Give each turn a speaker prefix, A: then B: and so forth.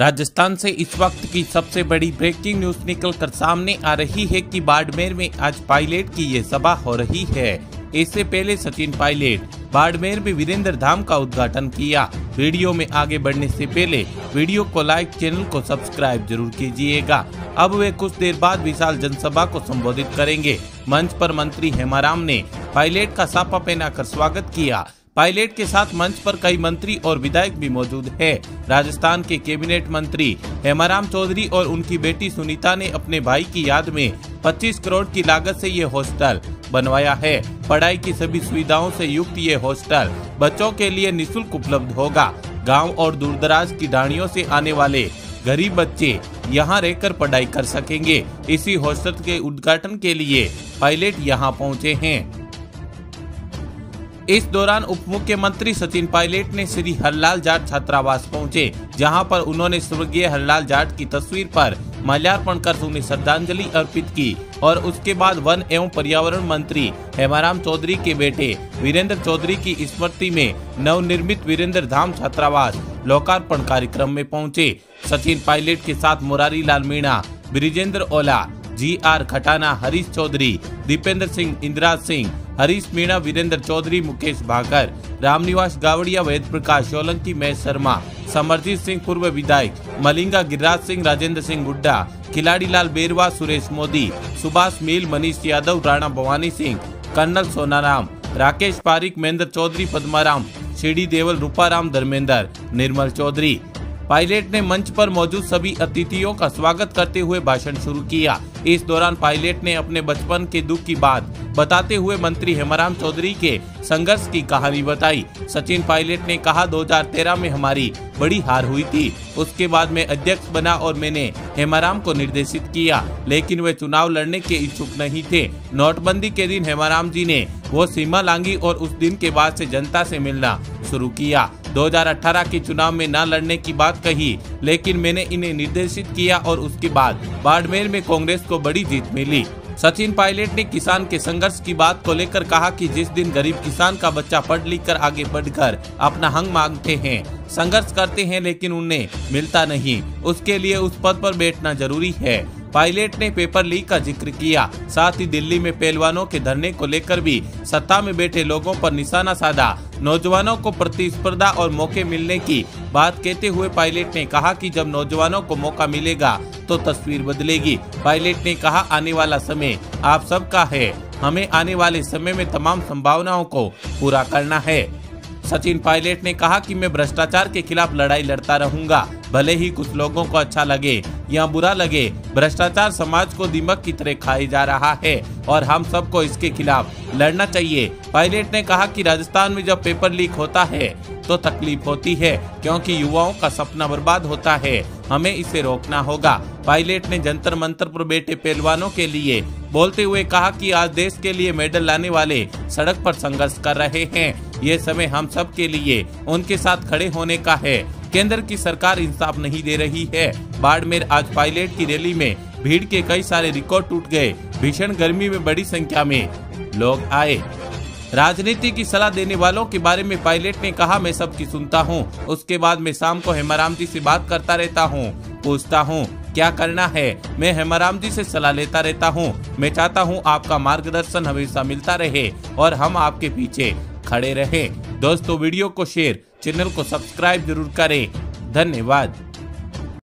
A: राजस्थान से इस वक्त की सबसे बड़ी ब्रेकिंग न्यूज़ निकलकर सामने आ रही है कि बाड़मेर में आज पायलट की ये सभा हो रही है। इससे पहले सचिन पायलट बाड़मेर में वीरेंद्र धाम का उद्घाटन किया। वीडियो में आगे बढ़ने से पहले वीडियो को लाइक चैनल को सब्सक्राइब ज़रूर कीजिएगा। अब वे कुछ देर बाद विशाल जनसभा को संबोधित करेंगे। मंच पर मंत्री हेमाराम ने पायलट का साफा पहनाकर स्वागत किया। पायलट के साथ मंच पर कई मंत्री और विधायक भी मौजूद है। राजस्थान के कैबिनेट मंत्री हेमाराम चौधरी और उनकी बेटी सुनीता ने अपने भाई की याद में 25 करोड़ की लागत से ये हॉस्टल बनवाया है। पढ़ाई की सभी सुविधाओं से युक्त ये हॉस्टल बच्चों के लिए निशुल्क उपलब्ध होगा। गाँव और दूरदराज की ढाणियों से आने वाले गरीब बच्चे यहाँ रहकर पढ़ाई कर सकेंगे। इसी हॉस्टल के उद्घाटन के लिए पायलट यहाँ पहुँचे हैं। इस दौरान उप मुख्यमंत्री सचिन पायलट ने श्री हरलाल जाट छात्रावास पहुँचे, जहाँ पर उन्होंने स्वर्गीय हरलाल जाट की तस्वीर पर माल्यार्पण कर उन्हें श्रद्धांजलि अर्पित की और उसके बाद वन एवं पर्यावरण मंत्री हेमाराम चौधरी के बेटे वीरेंद्र चौधरी की स्मृति में नवनिर्मित वीरेंद्र धाम छात्रावास लोकार्पण कार्यक्रम में पहुँचे। सचिन पायलट के साथ मुरारी लाल मीणा, ब्रिजेंद्र ओला, जी आर खटाना, हरीश चौधरी, दीपेंद्र सिंह, इंदिरा सिंह हरीश मीणा, वीरेंद्र चौधरी, मुकेश भाकर रामनिवास गावड़िया वेद प्रकाश सोलंकी, महेश शर्मा, समरजीत सिंह पूर्व विधायक, मलिंगा गिरिराज सिंह, राजेंद्र सिंह गुड्डा, खिलाड़ी लाल बेरवा, सुरेश मोदी, सुभाष मील, मनीष यादव, राणा भवानी सिंह, कर्नल सोनाराम, राकेश पारिक, महेंद्र चौधरी, पद्माराम शिडी देवल, रूपाराम धर्मेंद्र, निर्मल चौधरी पायलट ने मंच पर मौजूद सभी अतिथियों का स्वागत करते हुए भाषण शुरू किया। इस दौरान पायलट ने अपने बचपन के दुख की बात बताते हुए मंत्री हेमाराम चौधरी के संघर्ष की कहानी बताई। सचिन पायलट ने कहा 2013 में हमारी बड़ी हार हुई थी। उसके बाद मैं अध्यक्ष बना और मैंने हेमाराम को निर्देशित किया, लेकिन वे चुनाव लड़ने के इच्छुक नहीं थे। नोटबंदी के दिन हेमाराम जी ने वो सीमा लांगी और उस दिन के बाद से जनता से मिलना शुरू किया। 2018 के चुनाव में न लड़ने की बात कही, लेकिन मैंने इन्हें निर्देशित किया और उसके बाद बाड़मेर में कांग्रेस को बड़ी जीत मिली। सचिन पायलट ने किसान के संघर्ष की बात को लेकर कहा कि जिस दिन गरीब किसान का बच्चा पढ़ लिख कर आगे बढ़कर अपना हंग मांगते हैं, संघर्ष करते हैं, लेकिन उन्हें मिलता नहीं। उसके लिए उस पद पर बैठना ज़रूरी है। पायलट ने पेपर लीक का ज़िक्र किया। साथ ही दिल्ली में पहलवानों के धरने को लेकर भी सत्ता में बैठे लोगों पर निशाना साधा। नौजवानों को प्रतिस्पर्धा और मौके मिलने की बात कहते हुए पायलट ने कहा कि जब नौजवानों को मौका मिलेगा तो तस्वीर बदलेगी। पायलट ने कहा, आने वाला समय आप सबका है। हमें आने वाले समय में तमाम संभावनाओं को पूरा करना है। सचिन पायलट ने कहा कि मैं भ्रष्टाचार के खिलाफ लड़ाई लड़ता रहूँगा। भले ही कुछ लोगों को अच्छा लगे या बुरा लगे, भ्रष्टाचार समाज को दिमक की तरह खाई जा रहा है और हम सबको इसके खिलाफ लड़ना चाहिए। पायलट ने कहा कि राजस्थान में जब पेपर लीक होता है तो तकलीफ़ होती है, क्योंकि युवाओं का सपना बर्बाद होता है। हमें इसे रोकना होगा। पायलट ने जंतर मंतर पर बैठे पहलवानों के लिए बोलते हुए कहा कि आज देश के लिए मेडल लाने वाले सड़क पर संघर्ष कर रहे हैं। ये समय हम सब के लिए उनके साथ खड़े होने का है। केंद्र की सरकार इंसाफ नहीं दे रही है। बाड़मेर आज पायलट की रैली में भीड़ के कई सारे रिकॉर्ड टूट गए। भीषण गर्मी में बड़ी संख्या में लोग आए। राजनीति की सलाह देने वालों के बारे में पायलट ने कहा, मैं सबकी सुनता हूँ। उसके बाद मैं शाम को हेमाराम जी से बात करता रहता हूँ। पूछता हूँ, क्या करना है? मैं हेमाराम जी से सलाह लेता रहता हूँ। मैं चाहता हूँ आपका मार्गदर्शन हमेशा मिलता रहे और हम आपके पीछे खड़े रहे। दोस्तों, वीडियो को शेयर, चैनल को सब्सक्राइब ज़रूर करें। धन्यवाद।